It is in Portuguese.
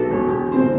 Música